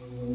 you.